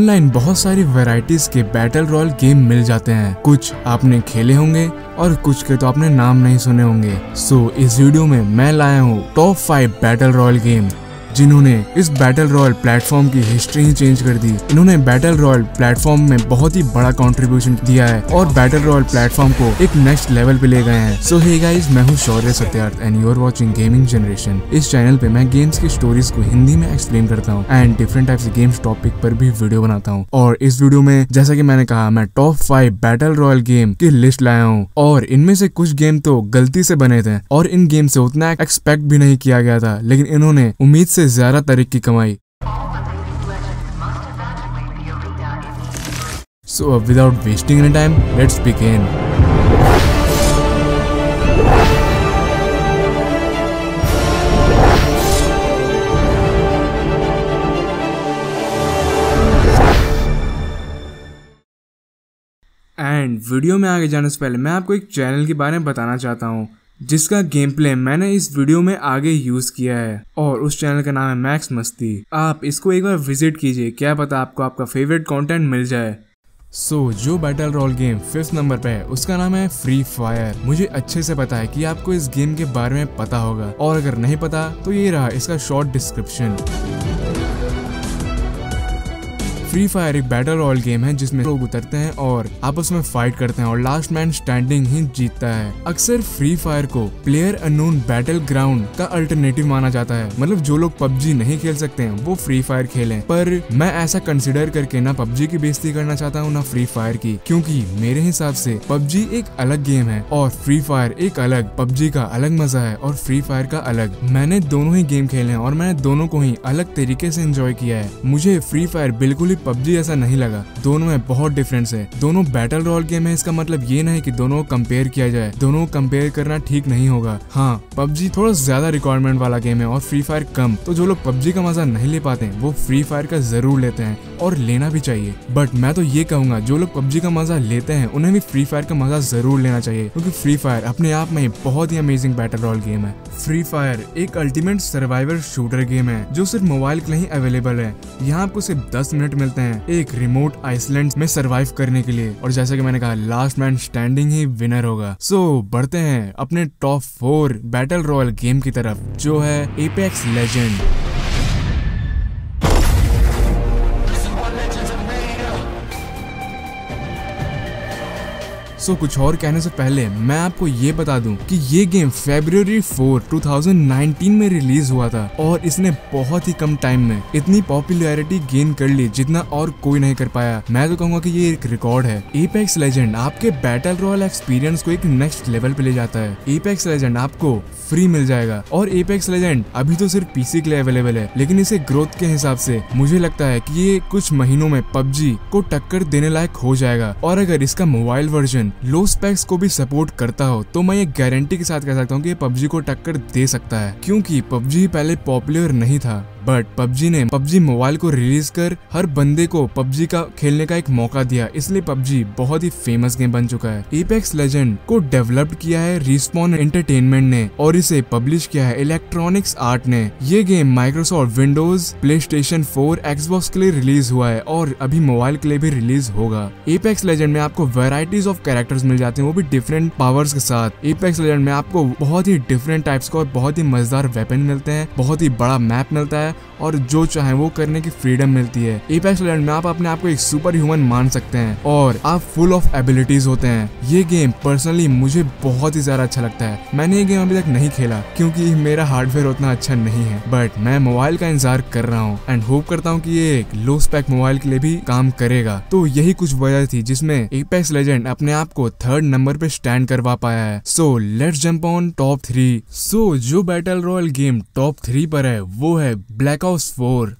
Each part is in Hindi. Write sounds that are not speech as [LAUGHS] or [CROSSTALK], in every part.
ऑनलाइन बहुत सारी वेराइटीज के बैटल रॉयल गेम मिल जाते हैं। कुछ आपने खेले होंगे और कुछ के तो आपने नाम नहीं सुने होंगे। सो so, इस वीडियो में मैं लाया हूँ top five battle royale game जिन्होंने इस बैटल रॉयल प्लेटफॉर्म की हिस्ट्री ही चेंज कर दी। इन्होंने बैटल रॉयल प्लेटफॉर्म में बहुत ही बड़ा कंट्रीब्यूशन दिया है और बैटल रॉयल प्लेटफॉर्म को एक नेक्स्ट लेवल पे ले गए हैं। सो हे गाइस मैं हूँ Shaurya Satyarth and you are watching gaming generation इस चैनल पे मैं गेम्स की स्टोरीज को हिंदी में एक्सप्लेन करता हूँ and different types games topic पर भी वीडियो बनाता हूँ। और इस वीडियो में, जैसा की मैंने कहा, मैं top five battle royale game की लिस्ट लाया हूँ। और इनमें से कुछ गेम तो गलती से बने थे और इन गेम से उतना एक्सपेक्ट भी नहीं किया गया था, लेकिन इन्होंने उम्मीद से ज़्यादा तारीख की कमाई So uh, without wasting any time, let's. And video में आगे जाने से पहले मैं आपको एक चैनल के बारे में बताना चाहता हूँ जिसका गेम प्ले मैंने इस वीडियो में आगे यूज़ किया है। और उस चैनल का नाम है मैक्स मस्ती आप इसको एक बार विज़िट कीजिए। क्या पता आपको आपका फेवरेट कंटेंट मिल जाए। सो so, जो battle royale game fifth number पे है उसका नाम है फ्री फायर मुझे अच्छे से पता है कि आपको इस गेम के बारे में पता होगा। और अगर नहीं पता तो ये रहा इसका शॉर्ट डिस्क्रिप्शन फ्री फायर एक बैटल रॉयल गेम है जिसमें लोग उतरते हैं और आपस में फाइट करते हैं और लास्ट मैन स्टैंडिंग ही जीतता है। अक्सर फ्री फायर को प्लेयर अनोन बैटल ग्राउंड का अल्टरनेटिव माना जाता है। मतलब जो लोग पबजी नहीं खेल सकते हैं, वो फ्री फायर खेले। पर मैं ऐसा कंसिडर करके ना पबजी की बेइज्जती करना चाहता हूँ, ना फ्री फायर की। क्योंकि मेरे हिसाब से पबजी एक अलग गेम है और फ्री फायर एक अलग, पबजी का अलग मज़ा है और फ्री फायर का अलग। मैंने दोनों ही गेम खेले हैं और मैंने दोनों को ही अलग तरीके से एंजॉय किया है। मुझे फ्री फायर बिल्कुल ही पबजी ऐसा नहीं लगा। दोनों में बहुत डिफरेंस है। दोनों बैटल रॉयल गेम है, इसका मतलब ये नहीं की दोनों कंपेयर किया जाए। दोनों कंपेयर करना ठीक नहीं होगा। हाँ पबजी थोड़ा ज़्यादा रिक्वायरमेंट वाला गेम है और फ्री फायर कम। तो जो लोग पबजी का मज़ा नहीं ले पाते वो फ्री फायर का ज़रूर लेते हैं। और लेना भी चाहिए। बट मैं तो ये कहूँगा जो लोग पबजी का मज़ा लेते हैं उन्हें भी फ्री फायर का मज़ा ज़रूर लेना चाहिए। क्योंकि फ्री फायर अपने आप में बहुत ही अमेजिंग बैटल रॉयल गेम है। फ्री फायर एक अल्टीमेट सर्वाइवर शूटर गेम है जो सिर्फ़ मोबाइल के लिए अवेलेबल है। यहाँ आपको सिर्फ़ दस मिनट मिलते हैं एक रिमोट आइसलैंड में सरवाइव करने के लिए। और जैसा की मैंने कहा लास्ट मैन स्टैंडिंग ही विनर होगा। सो so, बढ़ते हैं अपने top four battle royale game की तरफ़ जो है एपेक्स लेजेंड सो कुछ और कहने से पहले, मैं आपको ये बता दूँ कि ये गेम फेब्रुवरी 4 2019 में रिलीज़ हुआ था और इसने बहुत ही कम टाइम में इतनी पॉपुलैरिटी गेन कर ली जितना और कोई नहीं कर पाया। मैं तो कहूँगा कि ये एक रिकॉर्ड है। एपेक्स लेजेंड आपके बैटल रॉयल एक्सपीरियंस को एक नेक्स्ट लेवल पे ले जाता है। एपेक्स लेजेंड आपको फ्री मिल जाएगा। और एपेक्स लेजेंड अभी तो सिर्फ़ पीसी के लिए अवेलेबल है, लेकिन इसे ग्रोथ के हिसाब से मुझे लगता है कि ये कुछ महीनों में पबजी को टक्कर देने लायक हो जाएगा। और अगर इसका मोबाइल वर्जन लो स्पेक्स को भी सपोर्ट करता हो तो मैं ये गारंटी के साथ कह सकता हूँ कि पबजी को टक्कर दे सकता है, क्यूँकी पबजी पहले पॉपुलर नहीं था। बट पबजी ने पबजी मोबाइल को रिलीज़ कर हर बंदे को पबजी का खेलने का एक मौका दिया। इसलिए पबजी बहुत ही फ़ेमस गेम बन चुका है। एपेक्स लेजेंड को डेवलप्ड किया है रिस्पॉन एंटरटेनमेंट ने और इसे पब्लिश किया है इलेक्ट्रॉनिक्स आर्ट ने। ये game Microsoft Windows PlayStation four Xbox के लिए रिलीज़ हुआ है और अभी मोबाइल के लिए भी रिलीज़ होगा। एपेक्स लेजेंड में आपको वेराइटीज ऑफ़ कैरेक्टर्स मिल जाते हैं, वो भी डिफरेंट पावर्स के साथ। एपेक्स लेजेंड में आपको बहुत ही डिफरेंट टाइप्स का और बहुत ही मज़ेदार वेपन मिलते हैं, बहुत ही बड़ा मैप मिलता है। और जो चाहे वो करने की फ्रीडम मिलती है। एपेक्स लेजेंड में आप अपने आप को एक सुपर ह्यूमन मान सकते हैं और आप फुल ऑफ़ एबिलिटीज होते हैं। ये गेम पर्सनली मुझे बहुत ही ज़्यादा अच्छा लगता है। मैंने ये गेम अभी तक नहीं खेला क्योंकि मेरा हार्डवेयर उतना अच्छा नहीं है। बट मैं मोबाइल का इंतज़ार कर रहा हूँ एंड होप करता हूँ की ये लो स्पेक मोबाइल के लिए भी काम करेगा। तो यही कुछ वजह थी जिसमें एपेक्स लेजेंड अपने आप को थर्ड नंबर पे स्टैंड करवा पाया है। So let's jump on top three so जो battle royale game top three पर है, वो है Black Ops four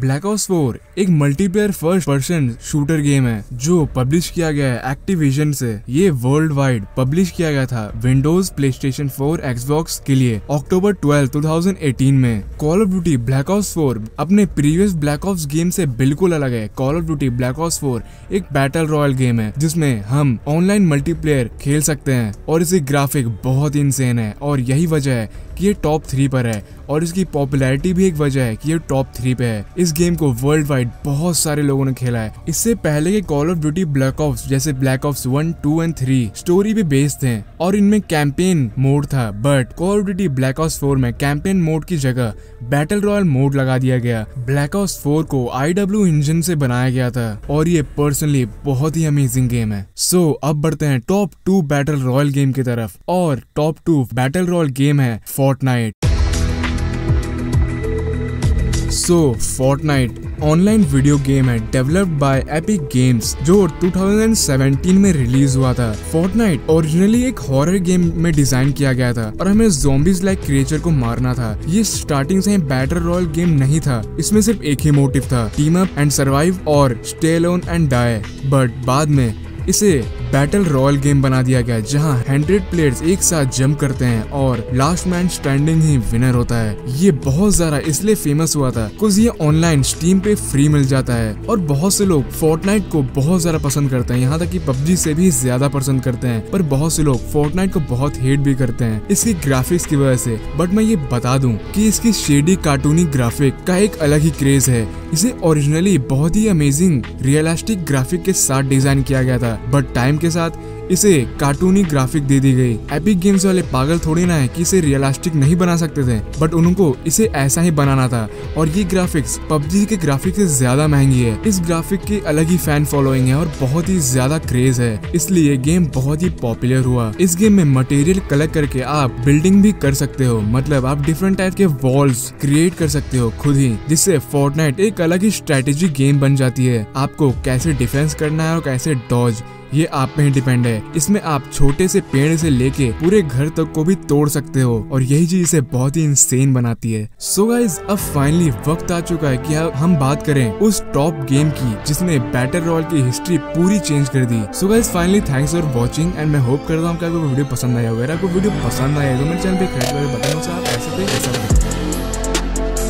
Black Ops four एक multiplayer first person shooter game है, जो पब्लिश किया गया है एक्टिविजन से। ये वर्ल्ड वाइड पब्लिश किया गया था Windows PlayStation four Xbox के लिए अक्टूबर ट्वेल्व टू में। Call of Duty Black Ops four अपने प्रीवियस ब्लैक ऑप्स गेम से बिल्कुल अलग है। Call of Duty Black Ops four एक बैटल रॉयल गेम है, जिसमें हम ऑनलाइन मल्टीप्लेयर खेल सकते हैं, और इसकी ग्राफिक बहुत इंसेन है, और यही वजह है कि ये टॉप थ्री पर है और इसकी पॉपुलैरिटी भी एक वजह है कि ये टॉप थ्री पे है। इस गेम को वर्ल्ड वाइड बहुत सारे लोगों ने खेला है। इससे पहले के Call of Duty Black Ops जैसे Black Ops one two and three story पे बेस्ड थे और इनमें कैंपेन मोड था। But Call of Duty Black Ops four में कैंपेन मोड की जगह बैटल रॉयल मोड लगा दिया गया। ब्लैक ऑप्स फोर को आई डब्ल्यू इंजन से बनाया गया था और ये पर्सनली बहुत ही अमेजिंग गेम है। सो so, अब बढ़ते हैं top two battle royale game की तरफ़ और top two battle royale game है Fortnite so Fortnite online video game है डेवलप्ड बाय एपिक गेम्स जो 2017 में रिलीज़ हुआ था। फोर्टनाइट ओरिजिनली एक हॉरर गेम में डिज़ाइन किया गया था और हमें जोम्बिस लाइक क्रिएचर को मारना था। ये स्टार्टिंग से बैटर रॉयल गेम नहीं था, इसमें सिर्फ़ एक ही मोटिव था टीम अप एंड सर्वाइव और stay alone and die but बाद में इसे बैटल रॉयल गेम बना दिया गया जहाँ हंड्रेड प्लेयर्स एक साथ जंप करते हैं और लास्ट मैन स्टैंडिंग ही विनर होता है। ये बहुत ज़्यादा इसलिए फ़ेमस हुआ था कुछ ये ऑनलाइन स्टीम पे फ्री मिल जाता है और बहुत से लोग फोर्टनाइट को बहुत ज़्यादा पसंद करते हैं। यहाँ तक की पबजी से भी ज़्यादा पसंद करते हैं, पर बहुत से लोग फोर्टनाइट को बहुत हेट भी करते हैं। इसकी ग्राफिक्स की वजह से बट मैं ये बता दूँ कि इसकी शेडी कार्टूनी ग्राफिक का एक अलग ही क्रेज है। इसे ओरिजिनली बहुत ही अमेजिंग रियलिस्टिक ग्राफिक के साथ डिज़ाइन किया गया था। बट टाइम के साथ इसे कार्टूनी ग्राफिक दे दी गई। एपिक गेम्स वाले पागल थोड़ी ना है कि इसे रियलिस्टिक नहीं बना सकते थे बट उनको इसे ऐसा ही बनाना था। और ये ग्राफिक्स पबजी के ग्राफिक से ज़्यादा महँगी है। इस ग्राफिक की अलग ही फ़ैन फॉलोइंग है और बहुत ही ज़्यादा क्रेज है। इसलिए गेम बहुत ही पॉपुलर हुआ। इस गेम में मटेरियल कलेक्ट करके आप बिल्डिंग भी कर सकते हो। मतलब आप डिफरेंट टाइप के वॉल्स क्रिएट कर सकते हो खुद ही, जिससे फोर्टनाइट एक अलग ही स्ट्रेटेजी गेम बन जाती है। आपको कैसे डिफेंस करना है और कैसे डॉज ये आप पे डिपेंड है। इसमें आप छोटे से पेड़ से लेके पूरे घर तक को भी तोड़ सकते हो और यही चीज़ इसे बहुत ही इंसेन बनाती है। सो so गाइज़ अब फाइनली वक्त आ चुका है कि हम बात करें उस टॉप गेम की, जिसने बैटर रॉयल की हिस्ट्री पूरी चेंज कर दी। So guys finally thanks for watching and मैं होप करता हूँ वीडियो पसंद आया होगा। आपको वीडियो पसंद आया तो मेरे चैनल पे खरीद ऐसे ऐसा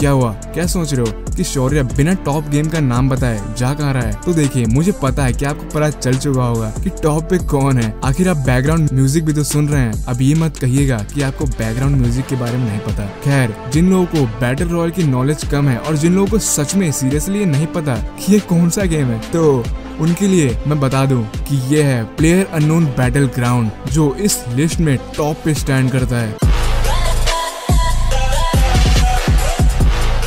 क्या हुआ? क्या सोच रहे हो? कि शौर्य बिना टॉप गेम का नाम बताए जा कहा रहा है? तो देखिए, मुझे पता है कि आपको पता चल चुका होगा कि टॉप पे कौन है। आखिर आप बैकग्राउंड म्यूज़िक भी तो सुन रहे हैं। अब ये मत कहिएगा कि आपको बैकग्राउंड म्यूज़िक के बारे में नहीं पता। खैर, जिन लोगों को बैटल रॉयल की नॉलेज कम है और जिन लोगों को सच में सीरियसली नहीं पता कि ये कौन सा गेम है तो उनके लिए मैं बता दूँ कि ये है प्लेयर अननोन बैटल ग्राउंड जो इस लिस्ट में टॉप पे स्टैंड करता है।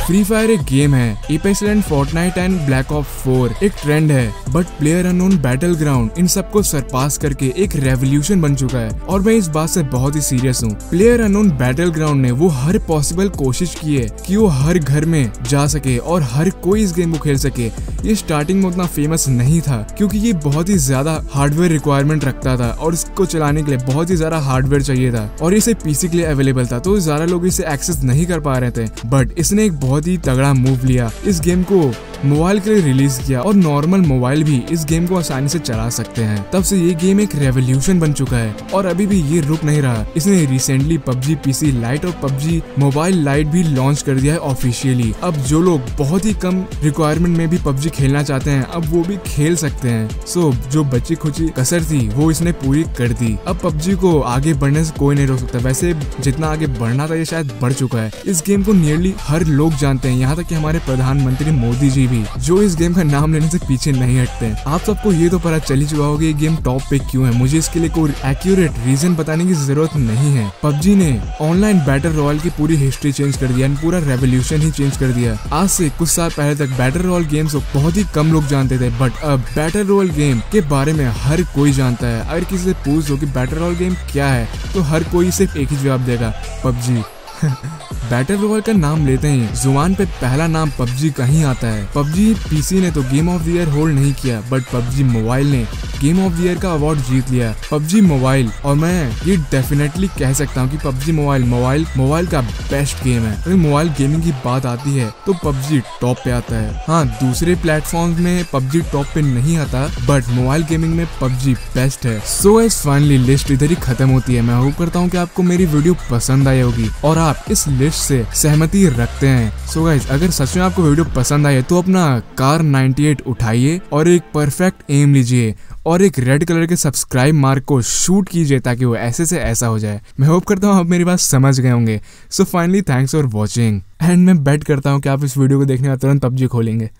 फ्री फायर एक गेम है। Apex and Fortnite and Black Ops four एक ट्रेंड है। But Player Unknown Battle Ground इन सबको सरपास करके एक रेवोल्यूशन बन चुका है। और मैं इस बात से बहुत ही सीरियस हूँ। प्लेयर अनोन बैटल ग्राउंड ने वो हर पॉसिबल कोशिश की है कि वो हर घर में जा सके और हर कोई इस गेम को खेल सके। ये स्टार्टिंग में उतना फ़ेमस नहीं था, क्योंकि ये बहुत ही ज़्यादा हार्डवेयर रिक्वायरमेंट रखता था और इसको चलाने के लिए बहुत ही ज़्यादा हार्डवेयर चाहिए था और इसे पीसी के लिए अवेलेबल था तो ज़्यादा लोग इसे एक्सेस नहीं कर पा रहे थे। बट इसने एक बहुत ही तगड़ा मूव लिया। इस गेम को मोबाइल के लिए रिलीज़ किया और नॉर्मल मोबाइल भी इस गेम को आसानी से चला सकते हैं। तब से ये गेम एक रेवोल्यूशन बन चुका है और अभी भी ये रुक नहीं रहा। इसने रिसेंटली पबजी पीसी लाइट और पबजी मोबाइल लाइट भी लॉन्च कर दिया है ऑफिशियली अब जो लोग बहुत ही कम रिक्वायरमेंट में भी पबजी खेलना चाहते हैं, अब वो भी खेल सकते हैं। सो जो बच्ची खुची कसर थी, वो इसने पूरी कर दी। अब पबजी को आगे बढ़ने से कोई नहीं रोक सकता। वैसे, जितना आगे बढ़ना था, ये शायद बढ़ चुका है। इस गेम को नियरली हर लोग जानते हैं। यहाँ तक कि हमारे प्रधानमंत्री मोदी जी भी। जो इस गेम का नाम लेने से पीछे नहीं हटते हैं। आप सबको ये तो पता चल ही चुका होगा ये गेम टॉप पे क्यों है। मुझे इसके लिए कोई एक्यूरेट रीजन बताने की ज़रूरत नहीं है। पबजी ने ऑनलाइन बैटल रॉयल की पूरी हिस्ट्री चेंज कर दिया पूरा रेवोल्यूशन ही चेंज कर दिया। आज से कुछ साल पहले तक बैटल रॉयल गेम्स को बहुत ही कम लोग जानते थे बट अब बैटल रॉयल गेम के बारे में हर कोई जानता है। अगर किसी से पूछ दो कि बैटल रॉयल गेम क्या है तो हर कोई सिर्फ़ एक ही जवाब देगा, पबजी। [LAUGHS] बैटल रॉयल का नाम लेते ही। ज़ुबान पे पहला नाम पबजी का ही आता है। पबजी पीसी ने तो game of the year hold नहीं किया बट पबजी मोबाइल ने गेम ऑफ़ द ईयर का अवार्ड जीत लिया। पबजी मोबाइल और मैं ये डेफिनेटली कह सकता हूँ कि पबजी मोबाइल मोबाइल मोबाइल का बेस्ट गेम है। अगर मोबाइल गेमिंग की बात आती है तो पबजी टॉप पे आता है। हाँ दूसरे प्लेटफॉर्म में पबजी टॉप पे नहीं आता बट मोबाइल गेमिंग में पबजी बेस्ट है। सो एस फाइनली लिस्ट इधर ही खत्म होती है। मैं होप करता हूँ की आपको मेरी वीडियो पसंद आई होगी, और आप इस लिस्ट से सहमति रखते हैं। सो so गाइज़ अगर सच में आपको वीडियो पसंद है तो अपना कार 98 उठाइए और एक परफेक्ट एम लीजिए और एक रेड कलर के सब्सक्राइब मार्क को शूट कीजिए ताकि वो ऐसे से ऐसा हो जाए। मैं होप करता हूँ आप मेरी बात समझ गए होंगे। So finally thanks for watching and मैं बैट करता हूँ कि आप इस वीडियो को देखने का तुरंत पबजी खोलेंगे।